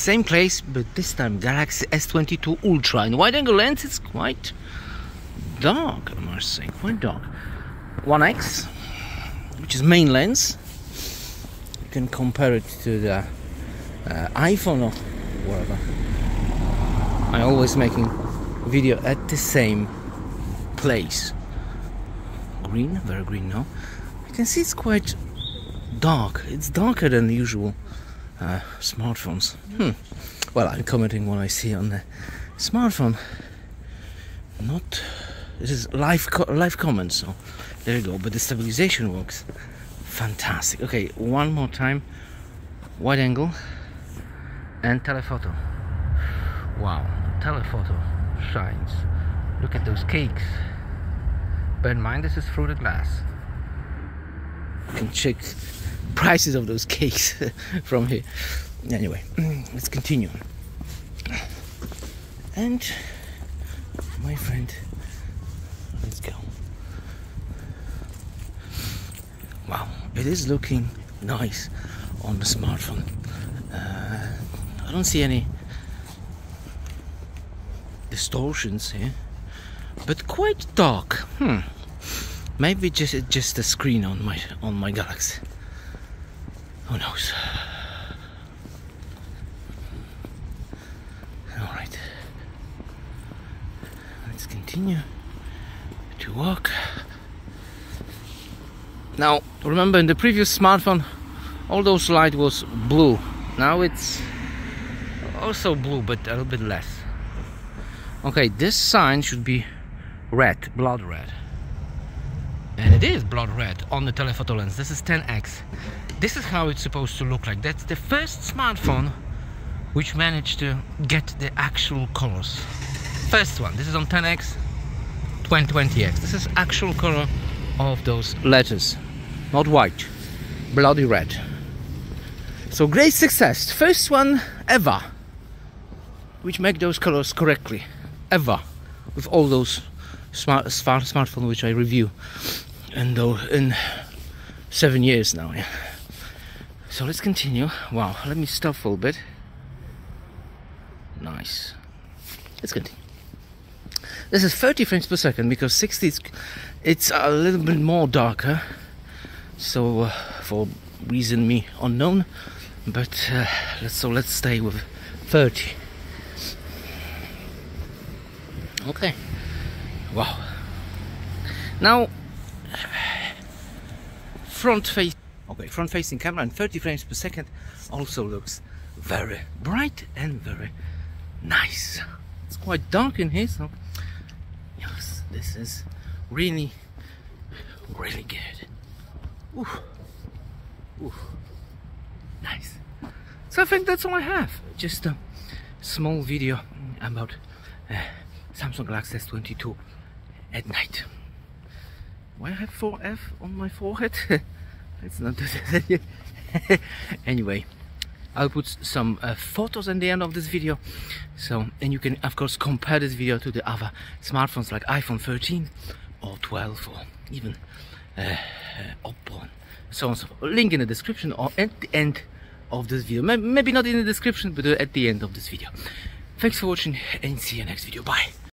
same place, but this time Galaxy S22 Ultra. In wide angle lens, it's quite dark, I must say, quite dark. 1x, which is main lens. You can compare it to the uh, iPhone or whatever. I'm always making video at the same place. Green, very green now. You can see it's quite dark. It's darker than usual uh, smartphones. Hmm. Well, I'm commenting what I see on the smartphone. Not. This is live co live comments. So there you go. But the stabilization works fantastic. Okay, one more time. Wide angle and telephoto. Wow, telephoto shines. Look at those cakes. Bear in mind, this is through the glass. You can check prices of those cakes from here. Anyway, let's continue. And my friend, let's go. Wow, it is looking nice on the smartphone. Uh, I don't see any distortions here, but quite dark. Hmm. Maybe just just the screen on my on my Galaxy. Who knows? All right. Let's continue to walk. Now, remember in the previous smartphone, all those light was blue. Now it's also blue, but a little bit less. Okay, this sign should be red, blood red. And it is blood red on the telephoto lens. This is 10x. This is how it's supposed to look like. That's the first smartphone which managed to get the actual colors. First one. This is on 10x, 2020x. This is actual color of those letters. Not white, bloody red. So great success. First one ever which make those colors correctly ever with all those smart, smart smartphone which I review and though in seven years now yeah. so let's continue. Wow let me stop for a bit. Nice. Let's continue. This is 30 frames per second because 60 it's, it's a little bit more darker. So uh, for reason me unknown. But uh, let's so let's stay with 30 okay. Wow. Now front face okay front facing camera and 30 frames per second also looks very bright and very nice it's quite dark in here so yes this is really really good Ooh. Ooh. nice so I think that's all I have just a small video about uh, Samsung Galaxy S22 at night. Why I have 4F on my forehead? Let's not do that anyway, I'll put some uh, photos in the end of this video. So, and you can of course compare this video to the other smartphones like iPhone 13 or 12 or even uh, uh, Oppo so on so. Link in the description or at the end of this video. Maybe not in the description, but uh, at the end of this video. Thanks for watching and see you next video. Bye.